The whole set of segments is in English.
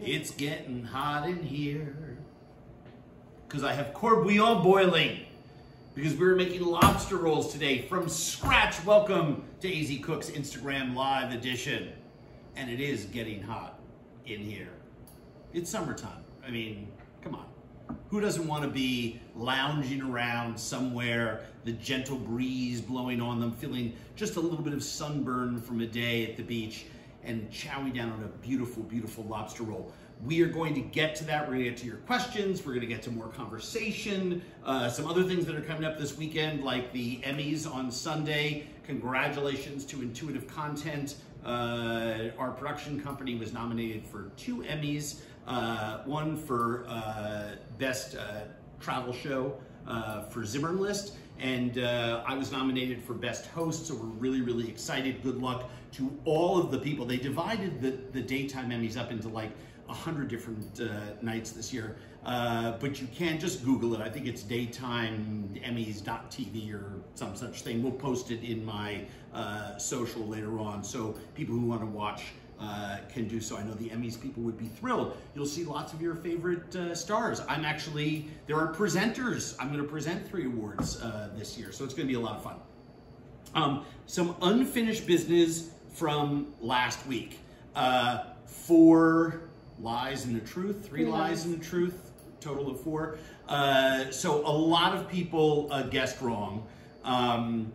It's getting hot in here. Because I have court bouillon boiling. Because we're making lobster rolls today from scratch. Welcome to AZ Cooks Instagram Live edition. And it is getting hot in here. It's summertime. I mean, come on. Who doesn't want to be lounging around somewhere, the gentle breeze blowing on them, feeling just a little bit of sunburn from a day at the beach, and chowing down on a beautiful, beautiful lobster roll? We are going to get to that. We're going to get to your questions. We're going to get to more conversation. Uh, some other things that are coming up this weekend, like the Emmys on Sunday. Congratulations to Intuitive Content. Uh, our production company was nominated for two Emmys uh, one for uh, Best uh, Travel Show uh, for Zimmern List, and I was nominated for Best Host, so we're really, really excited. Good luck to all of the people. They divided the, the daytime Emmys up into like a hundred different uh, nights this year, but you can just Google it. I think it's daytime Emmys.tv or some such thing. We'll post it in my social later on, so people who want to watch uh, can do so. I know the Emmys people would be thrilled. You'll see lots of your favorite uh, stars. I'm actually, there are presenters. I'm going to present three awards uh, this year, so it's going to be a lot of fun. Um, some unfinished business from last week. Uh, four lies and the truth, three, three lies and the truth, total of four. Uh, so a lot of people uh, guessed wrong. Um,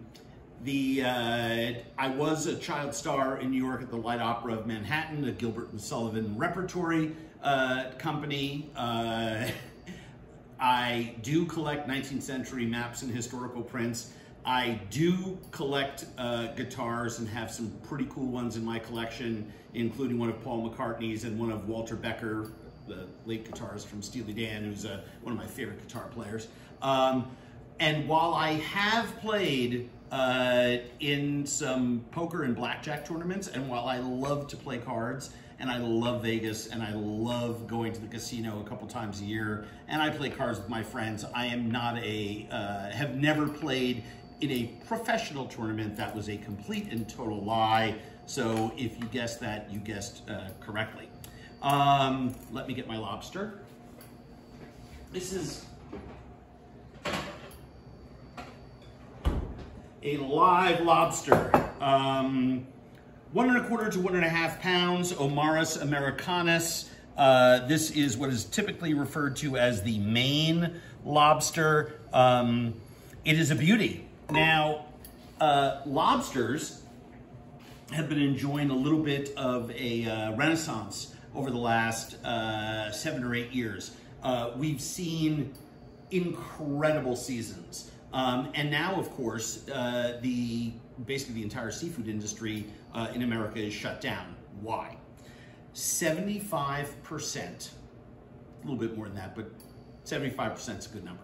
the uh, I was a child star in New York at the Light Opera of Manhattan, a Gilbert and Sullivan repertory uh, company. Uh, I do collect 19th century maps and historical prints. I do collect uh, guitars and have some pretty cool ones in my collection, including one of Paul McCartney's and one of Walter Becker, the late guitarist from Steely Dan, who's uh, one of my favorite guitar players. Um, and while I have played uh, in some poker and blackjack tournaments. And while I love to play cards, and I love Vegas, and I love going to the casino a couple times a year, and I play cards with my friends, I am not a, uh, have never played in a professional tournament. That was a complete and total lie. So if you guessed that, you guessed uh, correctly. Um, let me get my lobster. This is a live lobster. Um, one and a quarter to one and a half pounds, Homarus americanus. Uh, this is what is typically referred to as the Maine lobster. Um, it is a beauty. Now, uh, lobsters have been enjoying a little bit of a uh, renaissance over the last uh, seven or eight years. Uh, we've seen incredible seasons. Um, and now, of course, uh, the basically the entire seafood industry uh, in America is shut down. Why? 75%, a little bit more than that, but 75% is a good number.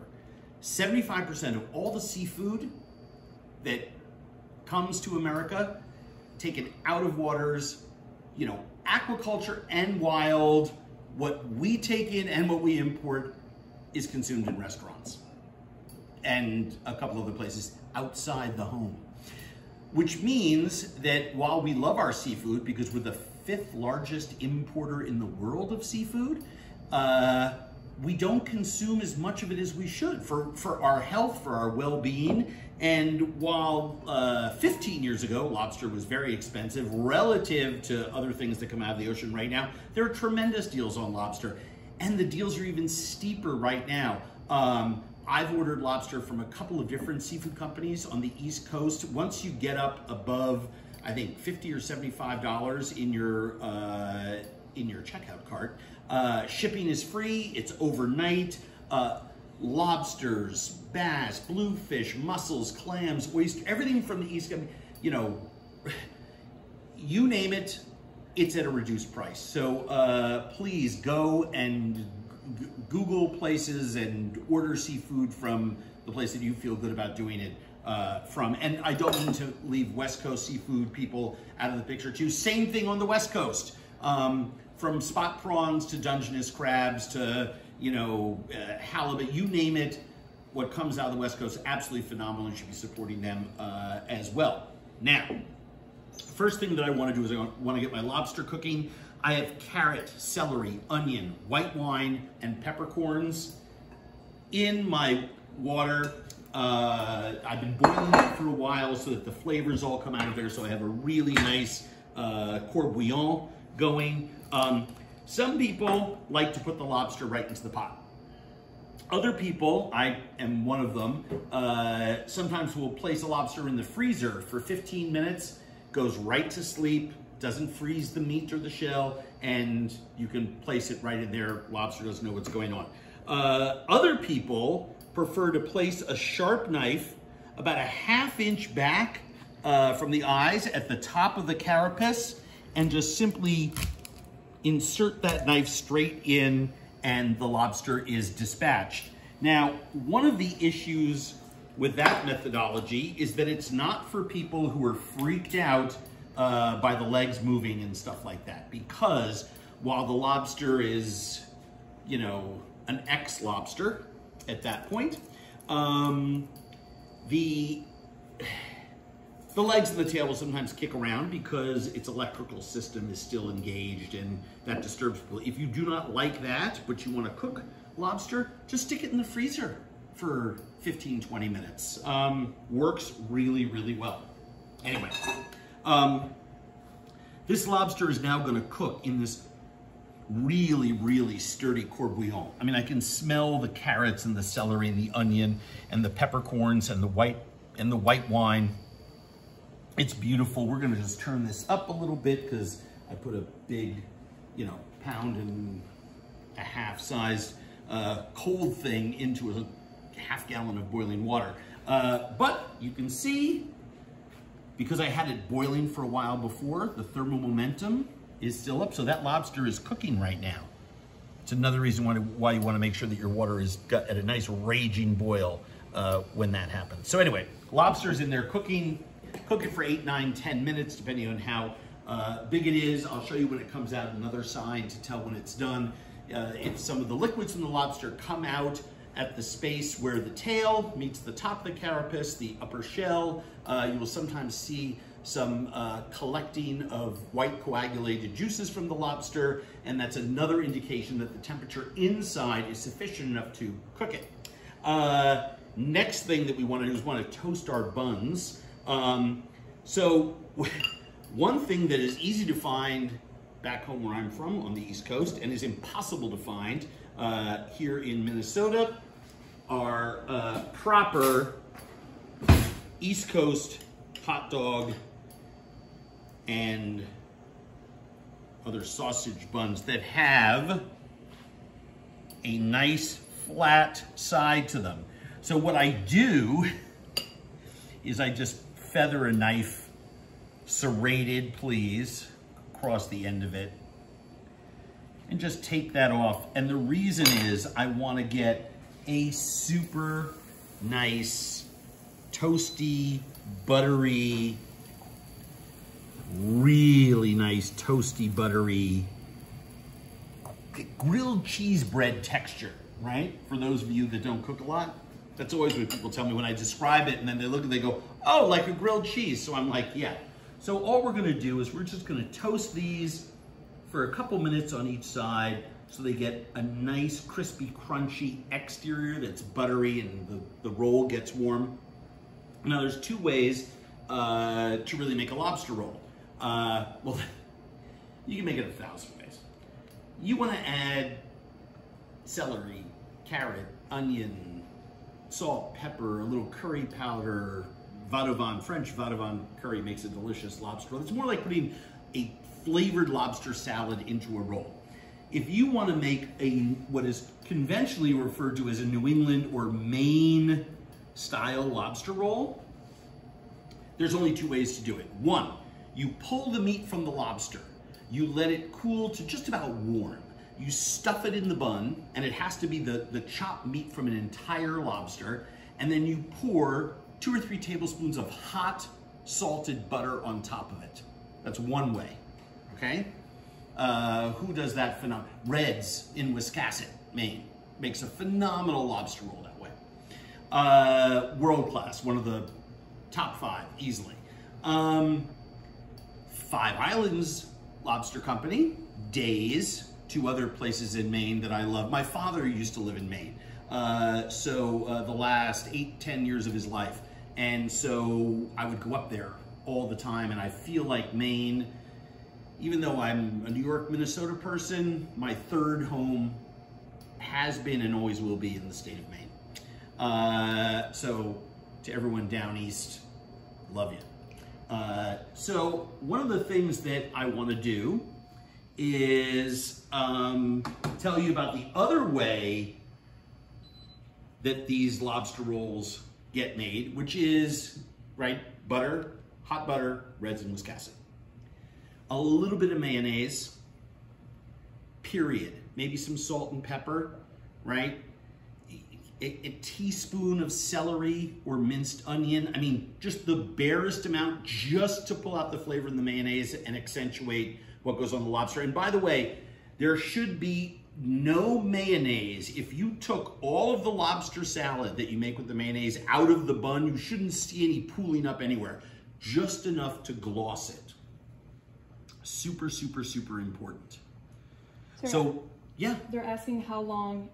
75% of all the seafood that comes to America, taken out of waters, you know, aquaculture and wild, what we take in and what we import is consumed in restaurants and a couple other places outside the home. Which means that while we love our seafood, because we're the fifth largest importer in the world of seafood, uh, we don't consume as much of it as we should for, for our health, for our well-being. And while uh, 15 years ago, lobster was very expensive relative to other things that come out of the ocean right now, there are tremendous deals on lobster. And the deals are even steeper right now. Um, I've ordered lobster from a couple of different seafood companies on the East Coast. Once you get up above, I think, 50 or $75 in your, uh, in your checkout cart, uh, shipping is free, it's overnight. Lobsters, bass, bluefish, mussels, clams, oysters, everything from the East Coast, you know, you name it, it's at a reduced price. So uh, please go and Google places and order seafood from the place that you feel good about doing it uh, from. And I don't mean to leave West Coast seafood people out of the picture too. Same thing on the West Coast. Um, from spot prawns to Dungeness crabs to, you know, uh, halibut, you name it, what comes out of the West Coast, absolutely phenomenal and should be supporting them uh, as well. Now, First thing that I want to do is I want to get my lobster cooking. I have carrot, celery, onion, white wine, and peppercorns in my water. Uh, I've been boiling it for a while so that the flavors all come out of there. So I have a really nice uh, bouillon going. Um, some people like to put the lobster right into the pot. Other people, I am one of them, uh, sometimes will place a lobster in the freezer for 15 minutes, goes right to sleep, doesn't freeze the meat or the shell, and you can place it right in there. Lobster doesn't know what's going on. Uh, other people prefer to place a sharp knife about a half inch back uh, from the eyes at the top of the carapace and just simply insert that knife straight in and the lobster is dispatched. Now, one of the issues with that methodology is that it's not for people who are freaked out uh, by the legs moving and stuff like that. Because while the lobster is, you know, an ex-lobster at that point, um, the the legs and the tail will sometimes kick around because its electrical system is still engaged and that disturbs people. If you do not like that, but you want to cook lobster, just stick it in the freezer for 15, 20 minutes. Um, works really, really well. Anyway, um, this lobster is now going to cook in this really, really sturdy court bouillon. I mean, I can smell the carrots and the celery and the onion and the peppercorns and the white and the white wine it's beautiful. We're gonna just turn this up a little bit because I put a big, you know, pound and a half sized uh, cold thing into a half gallon of boiling water. Uh, but you can see, because I had it boiling for a while before, the thermal momentum is still up. So that lobster is cooking right now. It's another reason why, why you wanna make sure that your water is got at a nice raging boil uh, when that happens. So anyway, lobster's in there cooking. Cook it for eight, nine, ten minutes, depending on how uh, big it is. I'll show you when it comes out another sign to tell when it's done. Uh, if some of the liquids from the lobster come out at the space where the tail meets the top of the carapace, the upper shell, uh, you will sometimes see some uh, collecting of white coagulated juices from the lobster, and that's another indication that the temperature inside is sufficient enough to cook it. Uh, next thing that we want to do is want to toast our buns. Um, so one thing that is easy to find back home where I'm from on the East Coast and is impossible to find uh, here in Minnesota are uh, proper East Coast hot dog and other sausage buns that have a nice flat side to them. So what I do is I just feather a knife, serrated, please, across the end of it. And just take that off. And the reason is I want to get a super nice, toasty, buttery, really nice, toasty, buttery, grilled cheese bread texture, right? For those of you that don't cook a lot. That's always what people tell me when I describe it and then they look and they go, oh, like a grilled cheese. So I'm like, yeah. So all we're gonna do is we're just gonna toast these for a couple minutes on each side so they get a nice crispy crunchy exterior that's buttery and the, the roll gets warm. Now there's two ways uh, to really make a lobster roll. Uh, well, you can make it a thousand ways. You wanna add celery, carrot, onion, salt, pepper, a little curry powder, vadouvan, French vadouvan curry makes a delicious lobster roll. It's more like putting a flavored lobster salad into a roll. If you want to make a what is conventionally referred to as a New England or Maine style lobster roll, there's only two ways to do it. One, you pull the meat from the lobster. You let it cool to just about warm. You stuff it in the bun, and it has to be the, the chopped meat from an entire lobster, and then you pour two or three tablespoons of hot salted butter on top of it. That's one way, okay? Uh, who does that phenomenal? Reds in Wiscasset, Maine, makes a phenomenal lobster roll that way. Uh, world class, one of the top five, easily. Um, Five Islands Lobster Company, Days, two other places in Maine that I love. My father used to live in Maine. Uh, so uh, the last eight, ten years of his life. And so I would go up there all the time and I feel like Maine, even though I'm a New York, Minnesota person, my third home has been and always will be in the state of Maine. Uh, so to everyone down east, love you. Uh, so one of the things that I want to do is um, tell you about the other way that these lobster rolls get made, which is, right, butter, hot butter, Reds and Wiscasset. A little bit of mayonnaise, period. Maybe some salt and pepper, right? A, a, teaspoon of celery or minced onion. I mean, just the barest amount just to pull out the flavor in the mayonnaise and accentuate what goes on the lobster. And by the way, there should be no mayonnaise. If you took all of the lobster salad that you make with the mayonnaise out of the bun, you shouldn't see any pooling up anywhere. Just enough to gloss it. Super, super, super important. so yeah. They're asking how long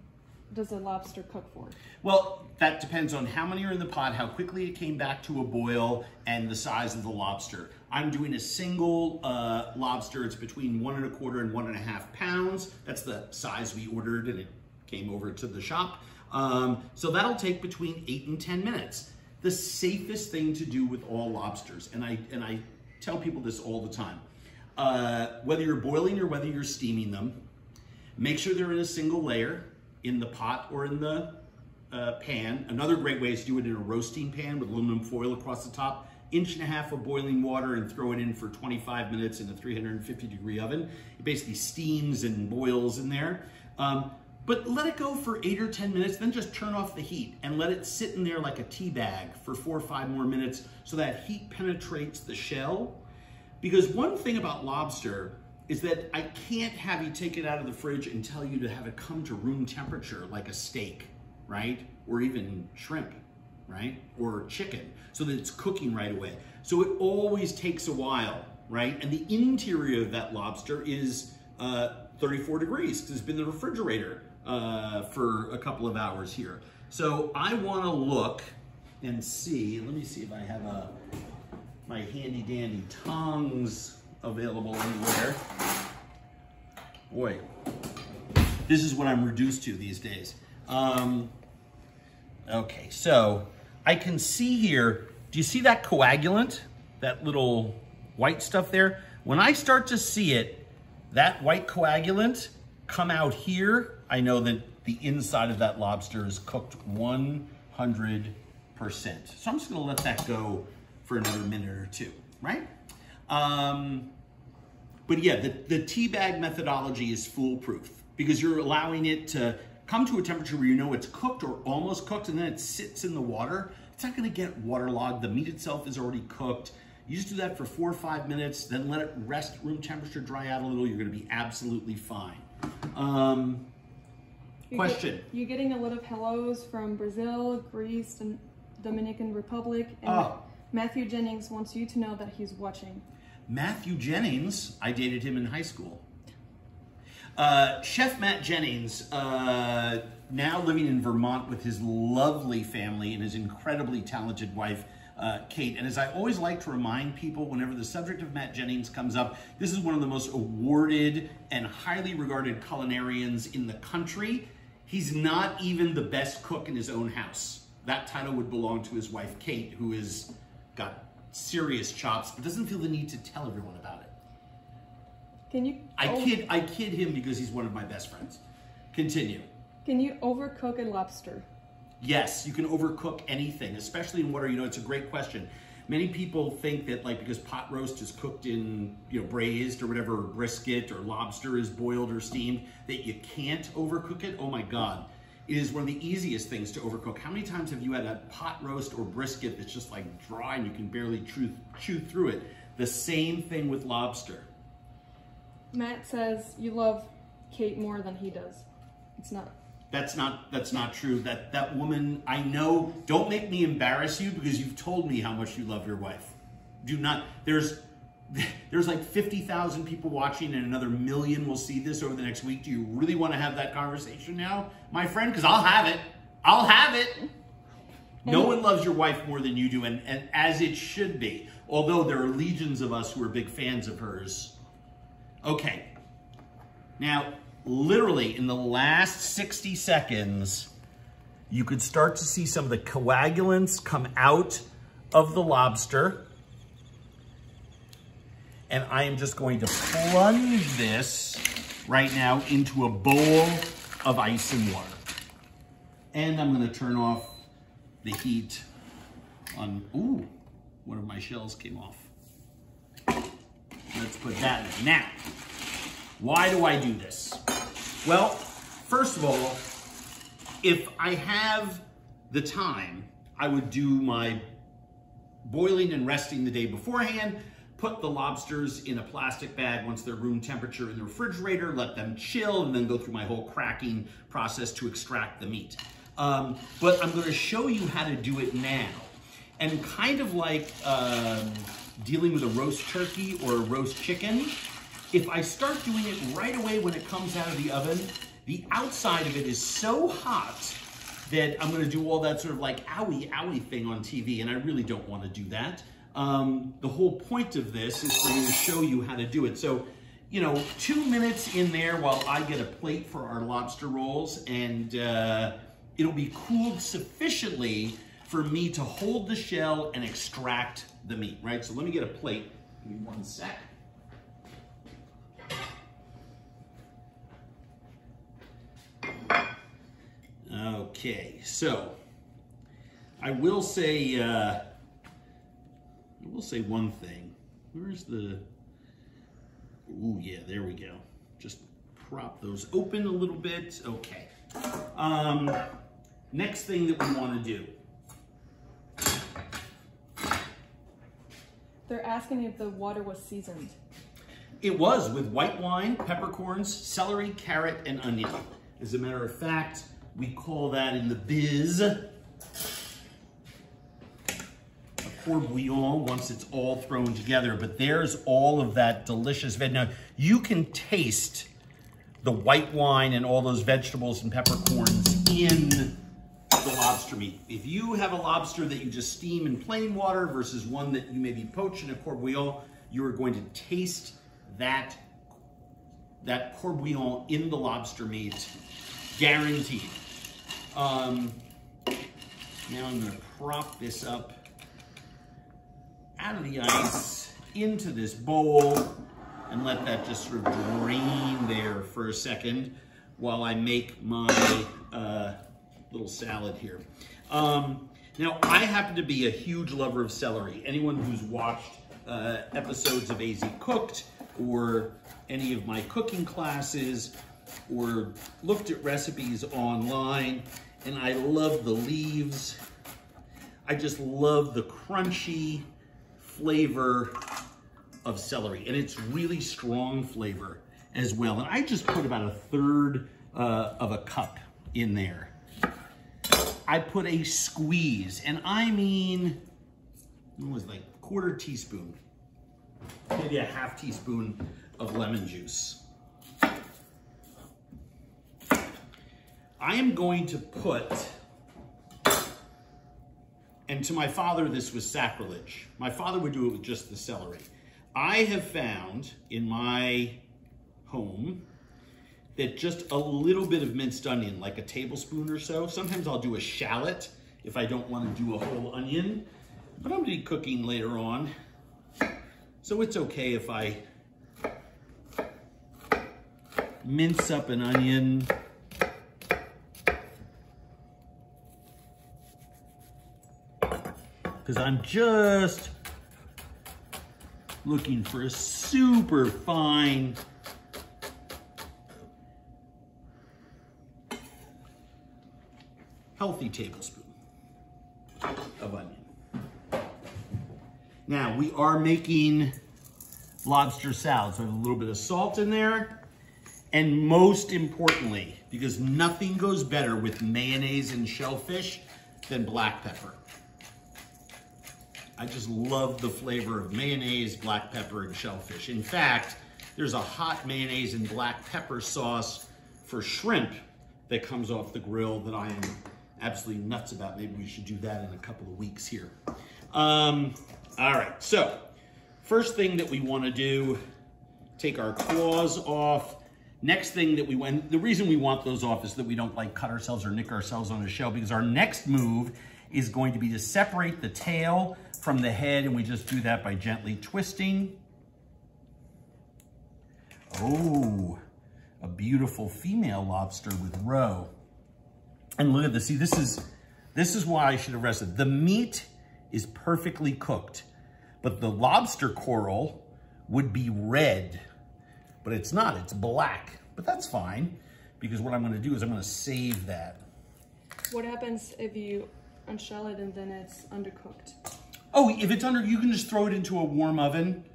does a lobster cook for? Well, that depends on how many are in the pot, how quickly it came back to a boil, and the size of the lobster. I'm doing a single uh, lobster. It's between one and a quarter and one and a half pounds. That's the size we ordered, and it came over to the shop. Um, so that'll take between eight and 10 minutes. The safest thing to do with all lobsters, and I, and I tell people this all the time, uh, whether you're boiling or whether you're steaming them, make sure they're in a single layer in the pot or in the uh, pan. Another great way is to do it in a roasting pan with aluminum foil across the top. Inch and a half of boiling water and throw it in for 25 minutes in a 350 degree oven. It basically steams and boils in there. Um, but let it go for eight or 10 minutes, then just turn off the heat and let it sit in there like a tea bag for four or five more minutes so that heat penetrates the shell. Because one thing about lobster is that I can't have you take it out of the fridge and tell you to have it come to room temperature like a steak, right? Or even shrimp, right? Or chicken, so that it's cooking right away. So it always takes a while, right? And the interior of that lobster is uh, 34 degrees because it's been in the refrigerator uh, for a couple of hours here. So I want to look and see, let me see if I have a, my handy dandy tongs available anywhere. Boy, this is what I'm reduced to these days. Um, okay, so I can see here, do you see that coagulant? That little white stuff there? When I start to see it, that white coagulant come out here, I know that the inside of that lobster is cooked 100%. So I'm just gonna let that go for another minute or two, right? Um, but yeah, the, the tea bag methodology is foolproof because you're allowing it to come to a temperature where you know it's cooked or almost cooked and then it sits in the water. It's not gonna get waterlogged. The meat itself is already cooked. You just do that for four or five minutes, then let it rest room temperature, dry out a little. You're gonna be absolutely fine. Um, You're question. Get, you're getting a lot of hellos from Brazil, Greece, and Dominican Republic. And Oh. Matthew Jennings wants you to know that he's watching. Matthew Jennings, I dated him in high school. Uh, Chef Matt Jennings, uh, now living in Vermont with his lovely family and his incredibly talented wife, uh, Kate. And as I always like to remind people, whenever the subject of Matt Jennings comes up, this is one of the most awarded and highly regarded culinarians in the country. He's not even the best cook in his own house. That title would belong to his wife, Kate, who has got serious chops, but doesn't feel the need to tell everyone about it. Can you? I oh, kid, I kid him because he's one of my best friends. Continue. Can you overcook a lobster? Yes, you can overcook anything, especially in water. You know, it's a great question. Many people think that like because pot roast is cooked in, you know, braised or whatever, or brisket or lobster is boiled or steamed, that you can't overcook it. Oh my God. It is one of the easiest things to overcook. How many times have you had a pot roast or brisket that's just like dry and you can barely chew, chew through it? The same thing with lobster. Matt says you love Kate more than he does. It's not. That's not that's not true. That that woman I know. Don't make me embarrass you because you've told me how much you love your wife. Do not. There's there's like 50,000 people watching and another million will see this over the next week. Do you really want to have that conversation now, my friend? Because I'll have it. I'll have it. No one loves your wife more than you do, and, and as it should be. Although there are legions of us who are big fans of hers. Okay. Now, literally in the last 60 seconds, you could start to see some of the coagulants come out of the lobster. And I am just going to plunge this right now into a bowl of ice and water. And I'm gonna turn off the heat on, ooh, one of my shells came off. Let's put that in. Now, why do I do this? Well, first of all, if I have the time, I would do my boiling and resting the day beforehand, put the lobsters in a plastic bag once they're room temperature in the refrigerator, let them chill, and then go through my whole cracking process to extract the meat. Um, but I'm gonna show you how to do it now. And kind of like um, dealing with a roast turkey or a roast chicken, if I start doing it right away when it comes out of the oven, the outside of it is so hot that I'm gonna do all that sort of like owie owie thing on TV, and I really don't wanna do that. Um, the whole point of this is for me to show you how to do it. So, you know, two minutes in there while I get a plate for our lobster rolls, and uh, it'll be cooled sufficiently for me to hold the shell and extract the meat, right? So let me get a plate. Give me one sec. Okay, so I will say, uh, I will say one thing. Where's the, ooh, yeah, there we go. Just prop those open a little bit. Okay. Um, next thing that we want to do. They're asking if the water was seasoned. It was with white wine, peppercorns, celery, carrot, and onion. As a matter of fact, we call that in the biz a court bouillon once it's all thrown together. But there's all of that delicious veg. Now, you can taste the white wine and all those vegetables and peppercorns in the lobster meat. If you have a lobster that you just steam in plain water versus one that you maybe poach in a court bouillon, you are going to taste that, that court bouillon in the lobster meat, guaranteed. Um, now I'm gonna prop this up out of the ice into this bowl and let that just sort of drain there for a second while I make my uh, little salad here. Um, now, I happen to be a huge lover of celery. Anyone who's watched uh, episodes of AZ Cooks or any of my cooking classes or looked at recipes online and I love the leaves. I just love the crunchy flavor of celery and it's really strong flavor as well. And I just put about a third uh, of a cup in there. I put a squeeze and I mean, it was like quarter teaspoon, maybe a half teaspoon of lemon juice. I am going to put, and to my father, this was sacrilege. My father would do it with just the celery. I have found in my home that just a little bit of minced onion, like a tablespoon or so, sometimes I'll do a shallot if I don't want to do a whole onion, but I'm gonna be cooking later on. So it's okay if I mince up an onion because I'm just looking for a super fine healthy tablespoon of onion. Now we are making lobster salad, so a little bit of salt in there. And most importantly, because nothing goes better with mayonnaise and shellfish than black pepper. I just love the flavor of mayonnaise, black pepper, and shellfish. In fact, there's a hot mayonnaise and black pepper sauce for shrimp that comes off the grill that I am absolutely nuts about. Maybe we should do that in a couple of weeks here. Um, all right, so first thing that we want to do, take our claws off. Next thing that we want, the reason we want those off is that we don't like cut ourselves or nick ourselves on the shell because our next move is going to be to separate the tail from the head, and we just do that by gently twisting. Oh, a beautiful female lobster with roe. And look at this, see, this is, this is why I should have rested. The meat is perfectly cooked, but the lobster coral would be red, but it's not, it's black. But that's fine, because what I'm gonna do is I'm gonna save that. What happens if you unshell it and then it's undercooked? Oh, if it's under, you can just throw it into a warm oven,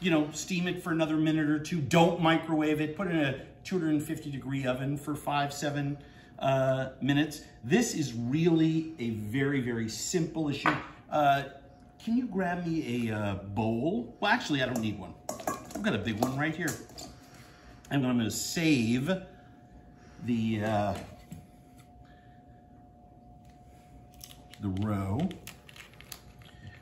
you know, steam it for another minute or two. Don't microwave it. Put it in a 250 degree oven for five, seven uh, minutes. This is really a very, very simple issue. Uh, can you grab me a uh, bowl? Well, actually, I don't need one. I've got a big one right here. I'm going to save the uh, the roe.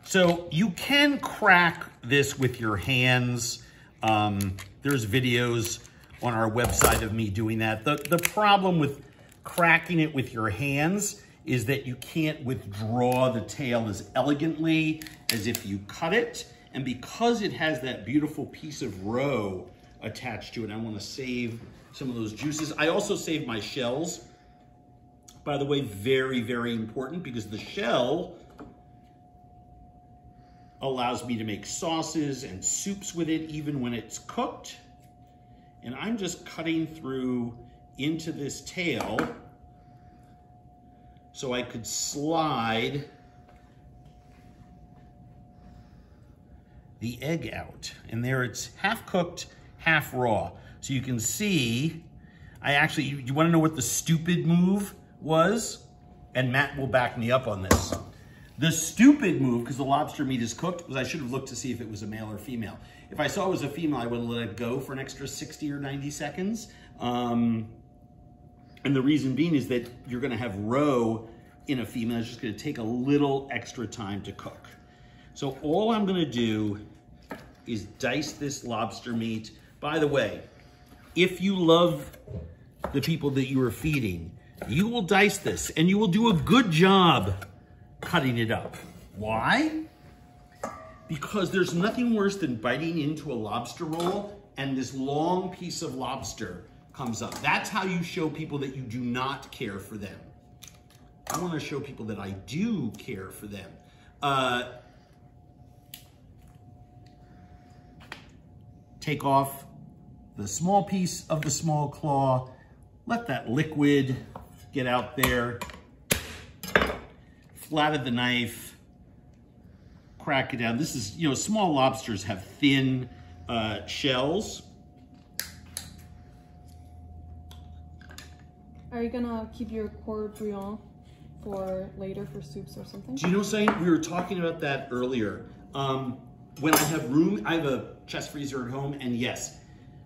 So you can crack this with your hands. Um, there's videos on our website of me doing that. The, the problem with cracking it with your hands is that you can't withdraw the tail as elegantly as if you cut it. And because it has that beautiful piece of roe attached to it, I wanna save some of those juices. I also save my shells. By the way, very, very important because the shell allows me to make sauces and soups with it even when it's cooked. And I'm just cutting through into this tail so I could slide the egg out. And there it's half cooked, half raw. So you can see, I actually, you, you wanna know what the stupid move was? And Matt will back me up on this. The stupid move, because the lobster meat is cooked, was I should have looked to see if it was a male or female. If I saw it was a female, I would have let it go for an extra 60 or 90 seconds. Um, and the reason being is that you're gonna have roe in a female. It's just gonna take a little extra time to cook. So all I'm gonna do is dice this lobster meat. By the way, if you love the people that you are feeding, you will dice this and you will do a good job cutting it up. Why? Because there's nothing worse than biting into a lobster roll and this long piece of lobster comes up. That's how you show people that you do not care for them. I want to show people that I do care for them. Uh, take off the small piece of the small claw, let that liquid get out there, flat of the knife, crack it down. This is, you know, small lobsters have thin uh, shells. Are you gonna keep your bouillon for later for soups or something? Do you know something? We were talking about that earlier. Um, when I have room, I have a chest freezer at home, and yes,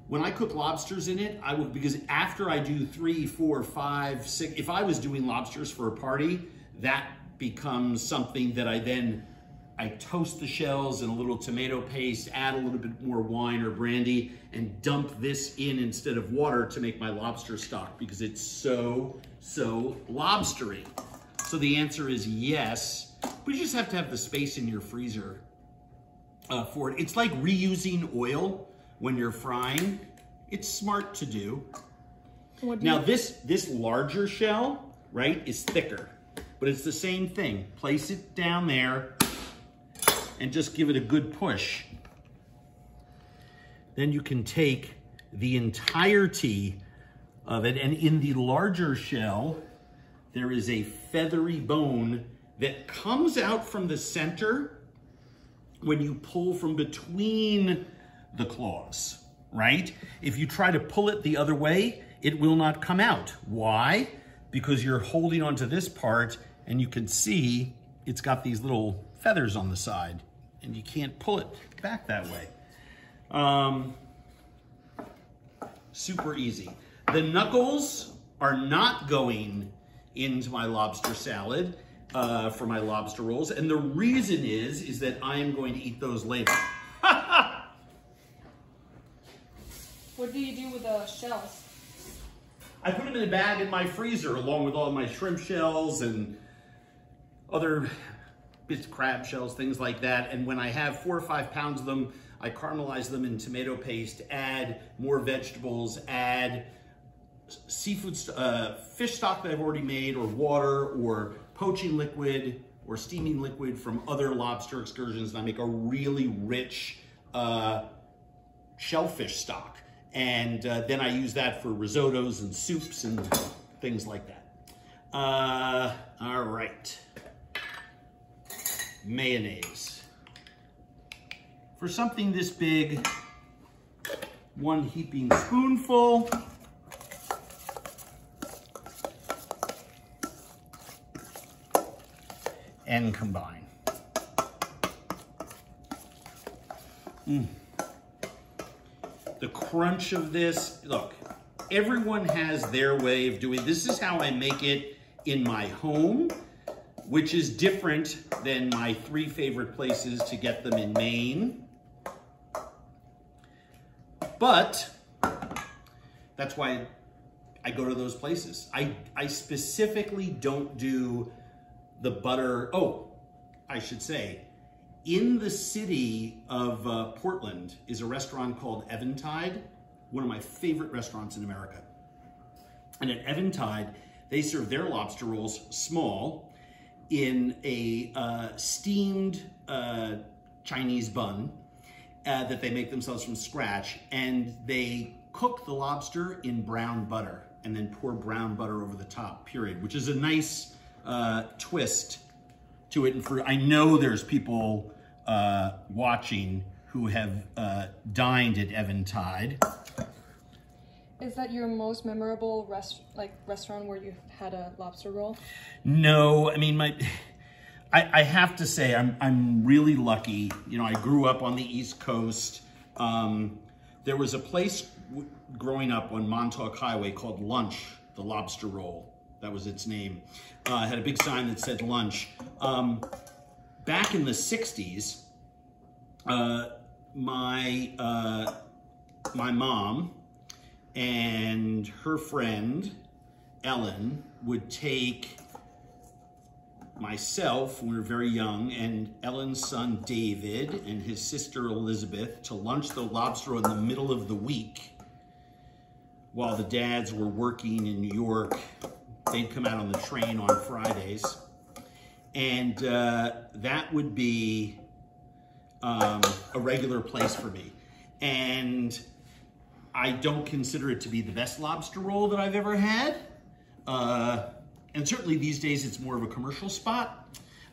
when I cook lobsters in it, I will, because after I do three, four, five, six, if I was doing lobsters for a party, that becomes something that I then, I toast the shells in a little tomato paste, add a little bit more wine or brandy, and dump this in instead of water to make my lobster stock because it's so, so lobstery. So the answer is yes, but you just have to have the space in your freezer uh, for it. It's like reusing oil when you're frying. It's smart to do. Do Now this, this larger shell, right, is thicker, but it's the same thing. Place it down there and just give it a good push. Then you can take the entirety of it, and in the larger shell, there is a feathery bone that comes out from the center when you pull from between the claws, right? If you try to pull it the other way, it will not come out. Why? Because you're holding onto this part and you can see it's got these little feathers on the side. and you can't pull it back that way. Um, super easy. The knuckles are not going into my lobster salad uh, for my lobster rolls. And the reason is, is that I am going to eat those later. What do you do with the shells? I put them in a bag in my freezer along with all my shrimp shells and other bits, crab shells, things like that. And when I have four or five pounds of them, I caramelize them in tomato paste, add more vegetables, add seafood, uh, fish stock that I've already made, or water, or poaching liquid, or steaming liquid from other lobster excursions, and I make a really rich uh, shellfish stock. And uh, then I use that for risottos and soups and things like that. Uh, all right. Mayonnaise. For something this big, one heaping spoonful. And combine. Mm. The crunch of this, look, everyone has their way of doing, this is how I make it in my home, which is different than my three favorite places to get them in Maine. But that's why I go to those places. I, I specifically don't do the butter. Oh, I should say, in the city of uh, Portland is a restaurant called Eventide, one of my favorite restaurants in America. And at Eventide, they serve their lobster rolls small in a uh, steamed uh, Chinese bun uh, that they make themselves from scratch. And they cook the lobster in brown butter and then pour brown butter over the top, period, which is a nice uh, twist to it. And for I know there's people uh, watching who have uh, dined at Eventide. Is that your most memorable rest like restaurant where you had a lobster roll? No, I mean my. I, I have to say I'm I'm really lucky. You know, I grew up on the East Coast. Um, there was a place growing up on Montauk Highway called Lunch, the Lobster Roll. That was its name. Uh, had a big sign that said Lunch. Um, back in the 60s, uh, my, uh, my mom and her friend, Ellen, would take myself when we were very young and Ellen's son David and his sister Elizabeth to lunch the lobster in the middle of the week while the dads were working in New York. They'd come out on the train on Fridays and uh, that would be um, a regular place for me. And I don't consider it to be the best lobster roll that I've ever had. Uh, and certainly these days it's more of a commercial spot.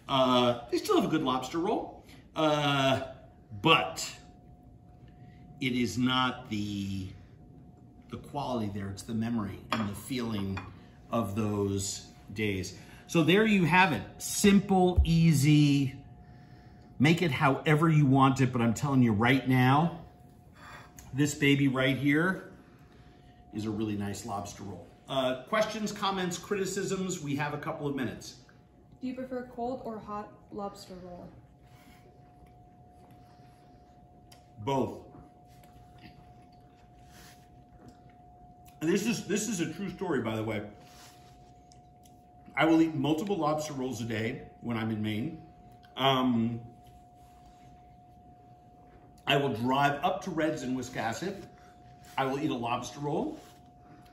Uh, they still have a good lobster roll, uh, but it is not the the quality there. It's the memory and the feeling of those days. So there you have it. Simple, easy. Make it however you want it, but I'm telling you right now, this baby right here is a really nice lobster roll. Uh, questions, comments, criticisms, we have a couple of minutes. Do you prefer cold or hot lobster roll? Both. And this is this is a true story, by the way. I will eat multiple lobster rolls a day when I'm in Maine. Um, I will drive up to Reds in Wiscasset. I will eat a lobster roll,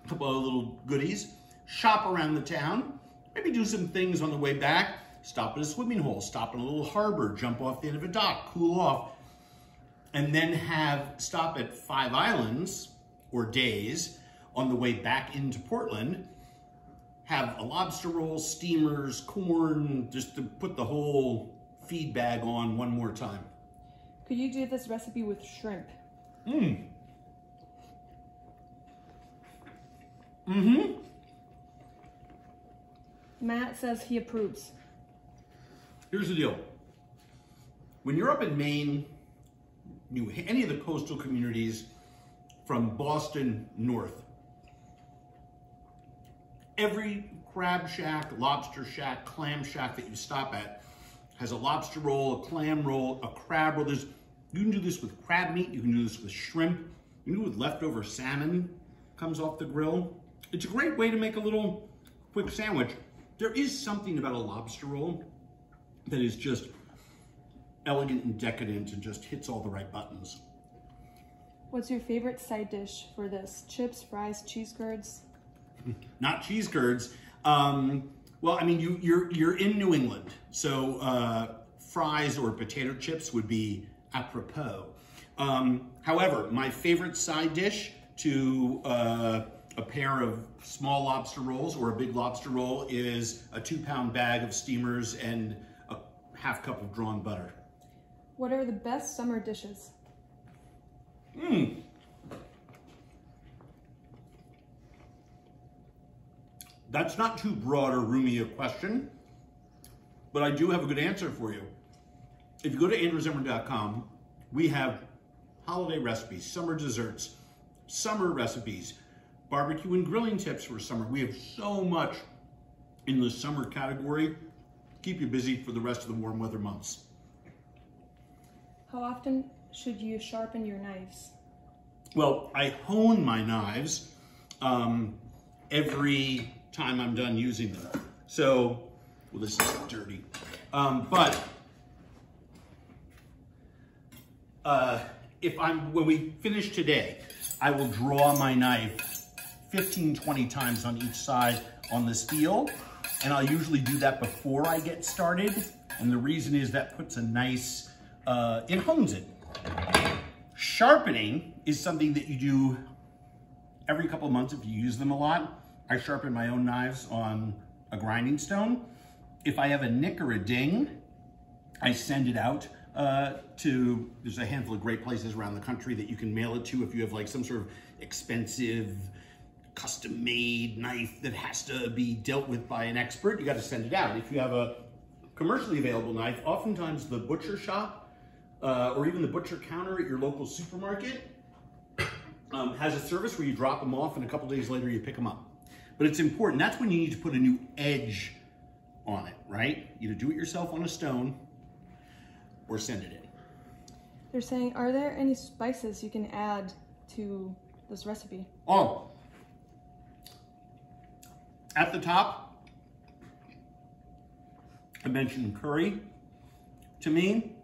a couple of little goodies, shop around the town, maybe do some things on the way back, stop at a swimming hole, stop in a little harbor, jump off the end of a dock, cool off, and then have stop at Five Islands or days on the way back into Portland have a lobster roll, steamers, corn, just to put the whole feed bag on one more time. Could you do this recipe with shrimp? Mmm. Mm-hmm. Matt says he approves. Here's the deal. when you're up in Maine, New, any of the coastal communities from Boston north, every crab shack, lobster shack, clam shack that you stop at has a lobster roll, a clam roll, a crab roll. There's, you can do this with crab meat, you can do this with shrimp, you can do it with leftover salmon comes off the grill. It's a great way to make a little quick sandwich. There is something about a lobster roll that is just elegant and decadent and just hits all the right buttons. What's your favorite side dish for this? Chips, fries, cheese curds? Not cheese curds. Um, well, I mean, you, you're you're in New England, so uh, fries or potato chips would be apropos. Um, however, my favorite side dish to uh, a pair of small lobster rolls or a big lobster roll is a two pound bag of steamers and a half cup of drawn butter. What are the best summer dishes? Hmm. That's not too broad or roomy a question, but I do have a good answer for you. If you go to andrewzimmern.com, we have holiday recipes, summer desserts, summer recipes, barbecue and grilling tips for summer. We have so much in the summer category. Keep you busy for the rest of the warm weather months. How often should you sharpen your knives? Well, I hone my knives um, every time I'm done using them. So, well, this is dirty. Um, but uh, if I'm, when we finish today, I will draw my knife 15, 20 times on each side on the steel. And I'll usually do that before I get started. And the reason is that puts a nice, uh, it hones it. Sharpening is something that you do every couple of months if you use them a lot. I sharpen my own knives on a grinding stone. If I have a nick or a ding, I send it out uh, to, there's a handful of great places around the country that you can mail it to if you have like some sort of expensive, custom made knife that has to be dealt with by an expert, you got to send it out. If you have a commercially available knife, oftentimes the butcher shop uh, or even the butcher counter at your local supermarket um, has a service where you drop them off and a couple days later you pick them up. But it's important. That's when you need to put a new edge on it, right? Either do it yourself on a stone or send it in. They're saying, are there any spices you can add to this recipe? Oh, at the top, I mentioned curry. To me,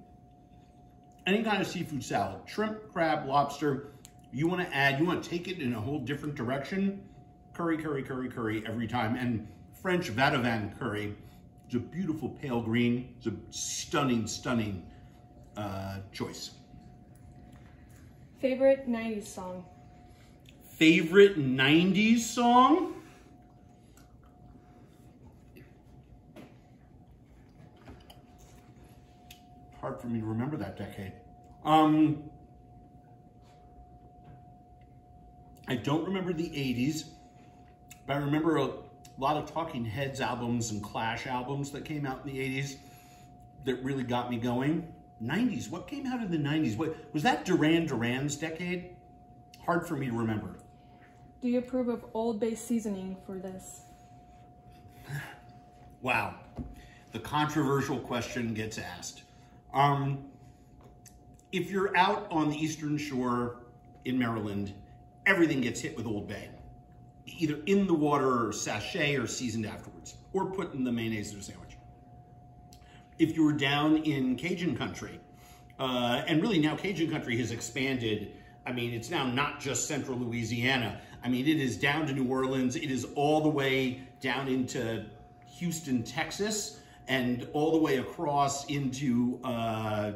any kind of seafood salad, shrimp, crab, lobster, you want to add, you want to take it in a whole different direction, curry, curry, curry, curry every time. And French Vadouvan curry, it's a beautiful pale green. It's a stunning, stunning uh, choice. Favorite 90s song? Favorite 90s song? Hard for me to remember that decade. Um, I don't remember the 80s, but I remember a lot of Talking Heads albums and Clash albums that came out in the 80s that really got me going. 90s, what came out in the 90s? What, was that Duran Duran's decade? Hard for me to remember. Do you approve of Old Bay seasoning for this? Wow, the controversial question gets asked. Um, if you're out on the Eastern Shore in Maryland, everything gets hit with Old Bay, either in the water or sachet or seasoned afterwards, or put in the mayonnaise or sandwich if you were down in Cajun country, uh, and really now Cajun country has expanded. I mean, it's now not just central Louisiana. I mean, it is down to New Orleans. It is all the way down into Houston, Texas, and all the way across into uh, uh,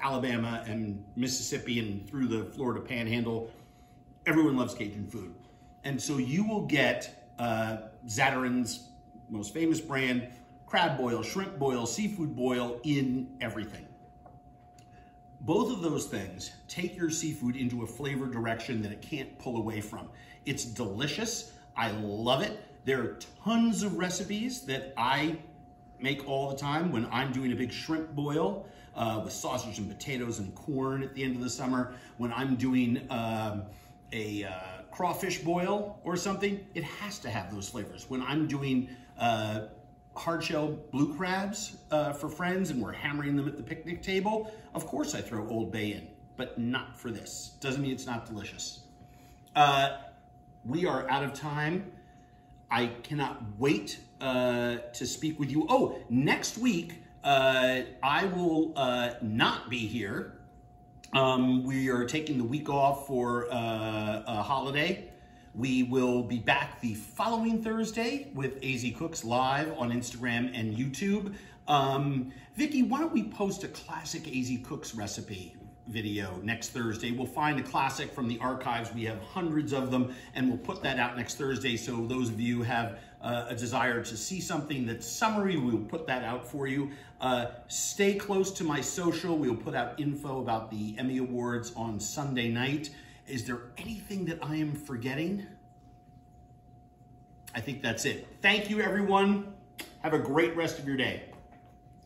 Alabama and Mississippi and through the Florida Panhandle. Everyone loves Cajun food. And so you will get uh, Zatarain's most famous brand, crab boil, shrimp boil, seafood boil in everything. Both of those things take your seafood into a flavor direction that it can't pull away from. It's delicious. I love it. There are tons of recipes that I make all the time when I'm doing a big shrimp boil. uh, with sausage and potatoes and corn at the end of the summer. When I'm doing um, a uh, crawfish boil or something, it has to have those flavors. When I'm doing uh, hard shell blue crabs uh, for friends and we're hammering them at the picnic table, of course I throw Old Bay in, but not for this. Doesn't mean it's not delicious. Uh, we are out of time. I cannot wait uh, to speak with you. Oh, next week, uh, I will uh, not be here. Um, we are taking the week off for uh, a holiday. We will be back the following Thursday with AZ Cooks live on Instagram and YouTube. Um, Vicki, why don't we post a classic AZ Cooks recipe video next Thursday. We'll find a classic from the archives. We have hundreds of them, and we'll put that out next Thursday. So those of you have uh, a desire to see something that's summery, we'll put that out for you. Uh, stay close to my social. We'll put out info about the Emmy Awards on Sunday night. Is there anything that I am forgetting? I think that's it. Thank you, everyone. Have a great rest of your day.